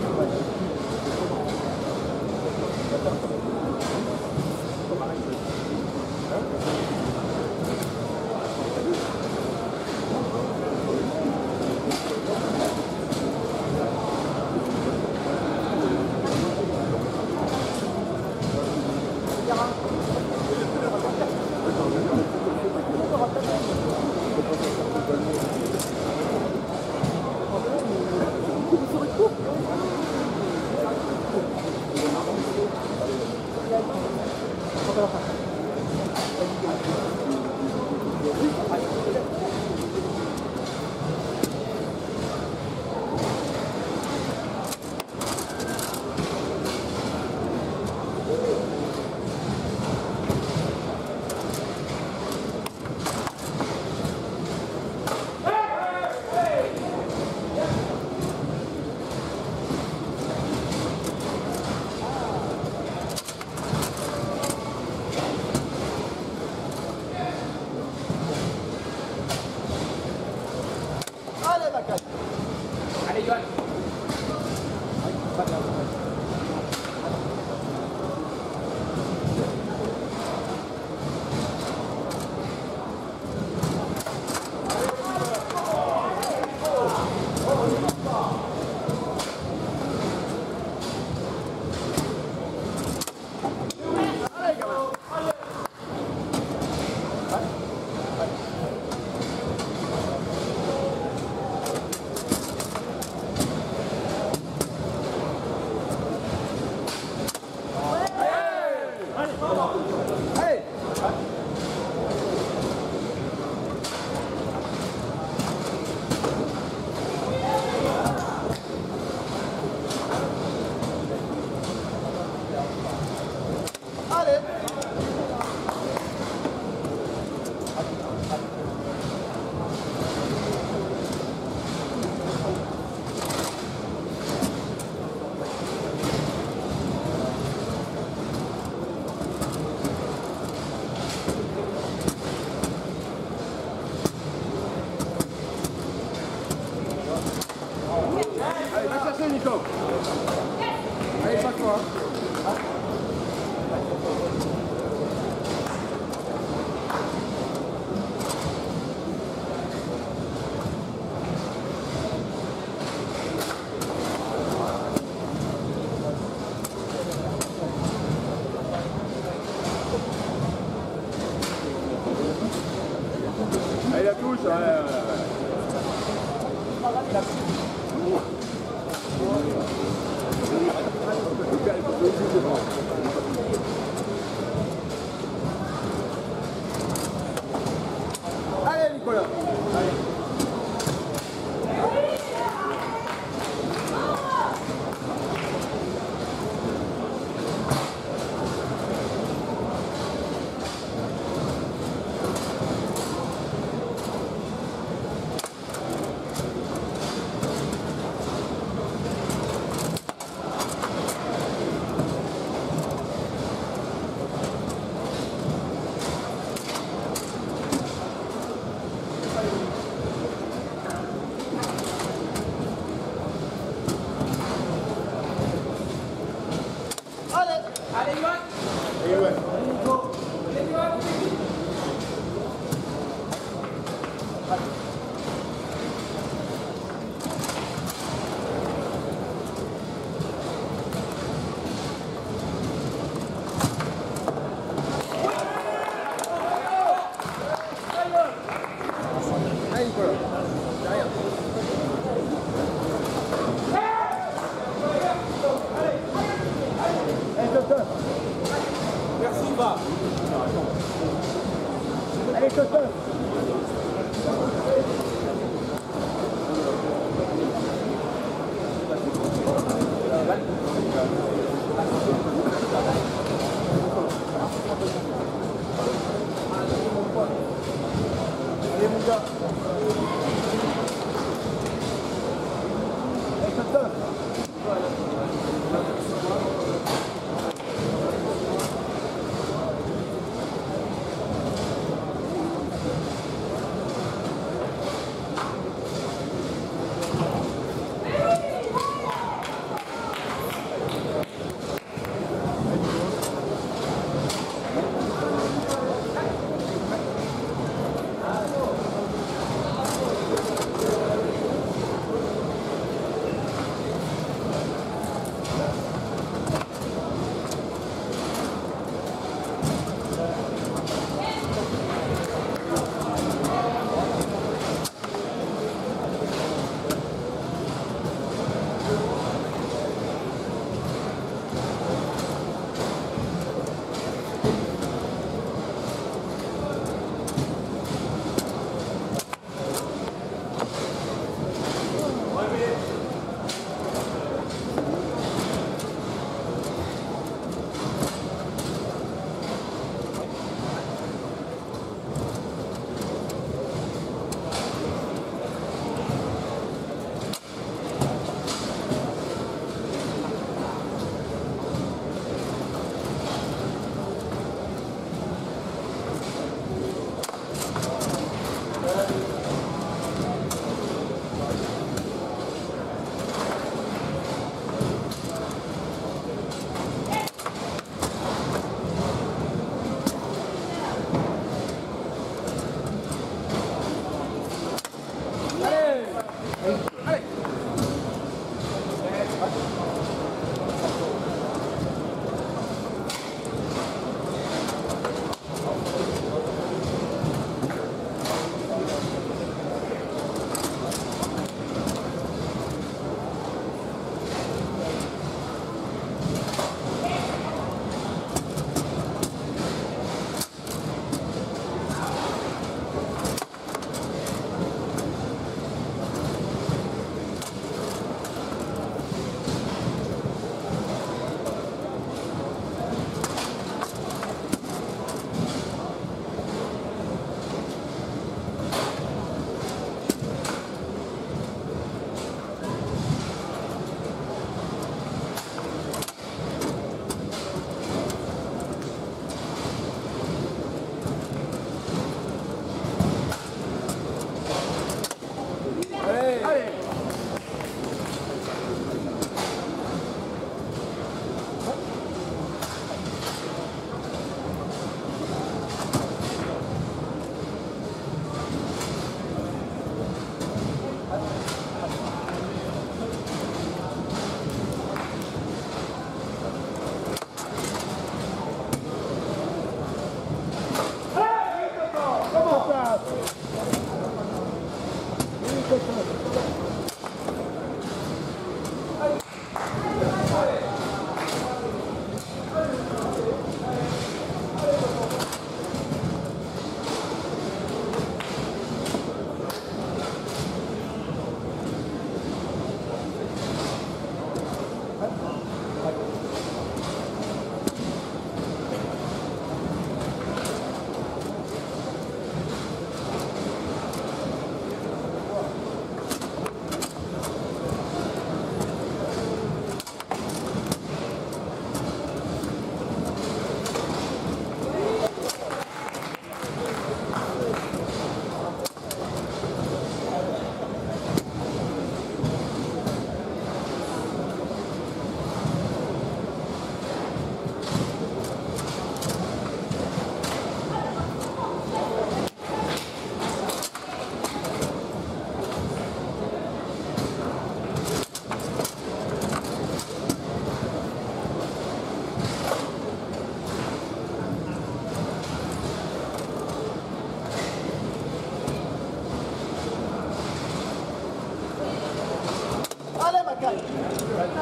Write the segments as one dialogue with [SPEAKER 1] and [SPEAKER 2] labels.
[SPEAKER 1] 什
[SPEAKER 2] 么？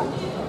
[SPEAKER 2] Obrigado.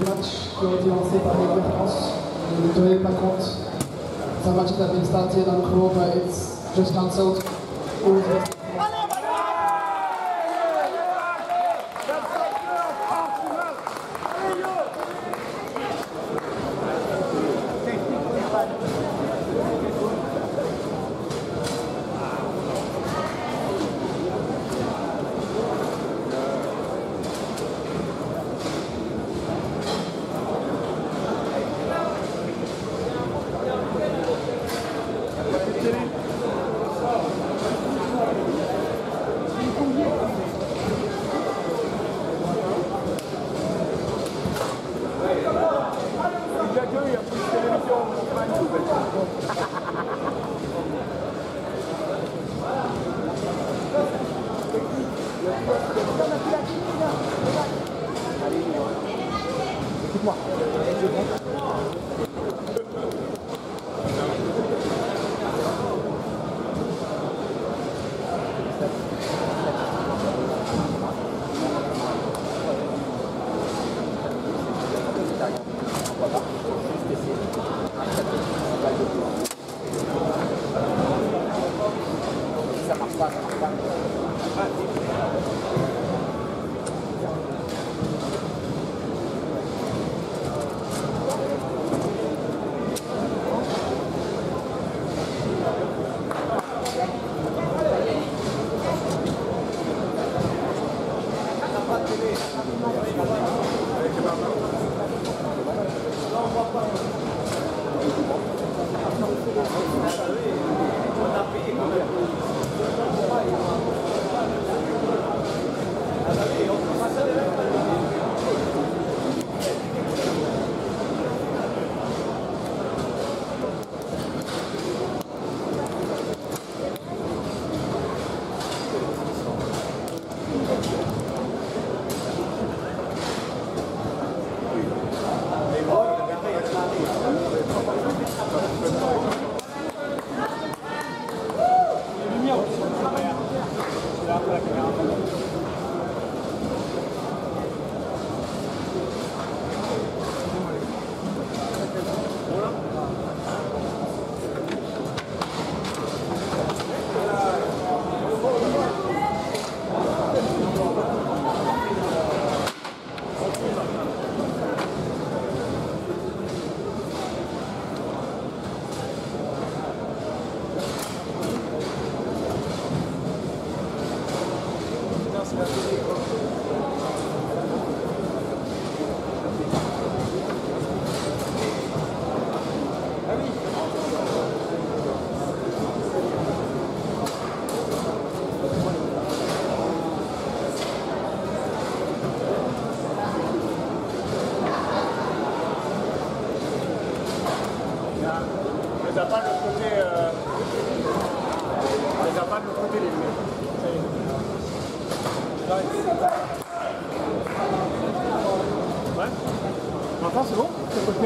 [SPEAKER 2] Des
[SPEAKER 3] matchs qui ont été lancés par les France. Ne vous tenez pas compte. Some matches have been started on just cancelled. Obrigado.
[SPEAKER 2] Les a pas de côté. Euh... Les a pas de côté les. Ouais. Maintenant c'est bon?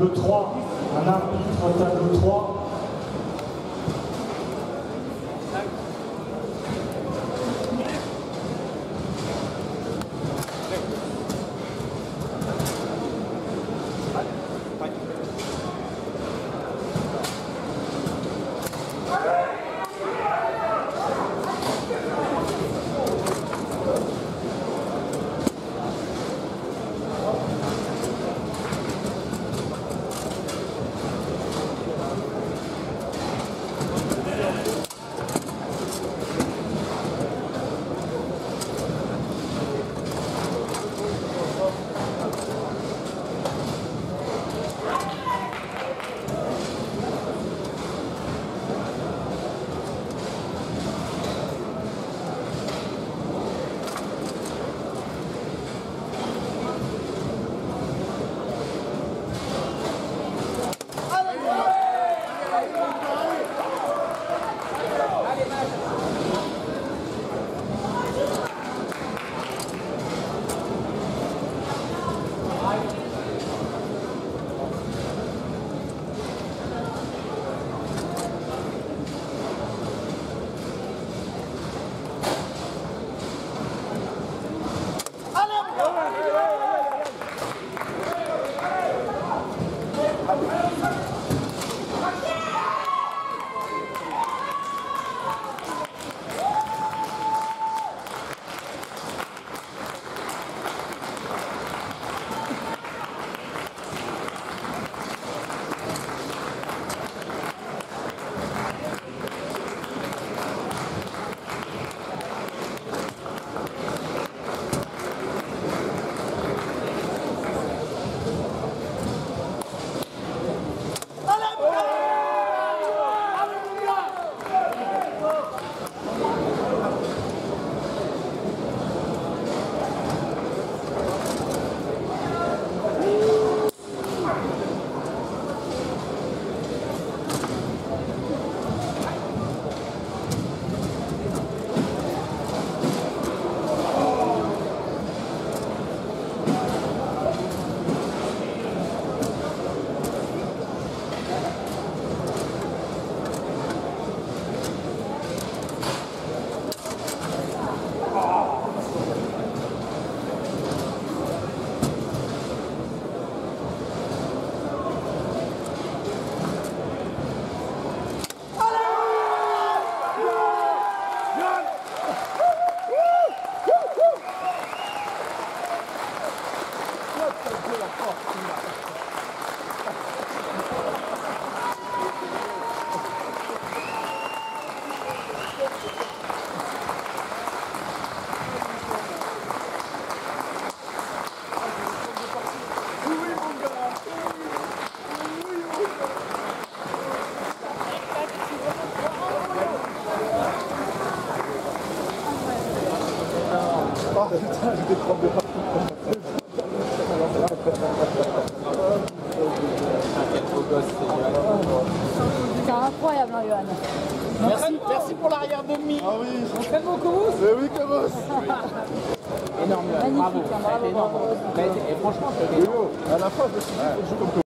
[SPEAKER 2] Table 3.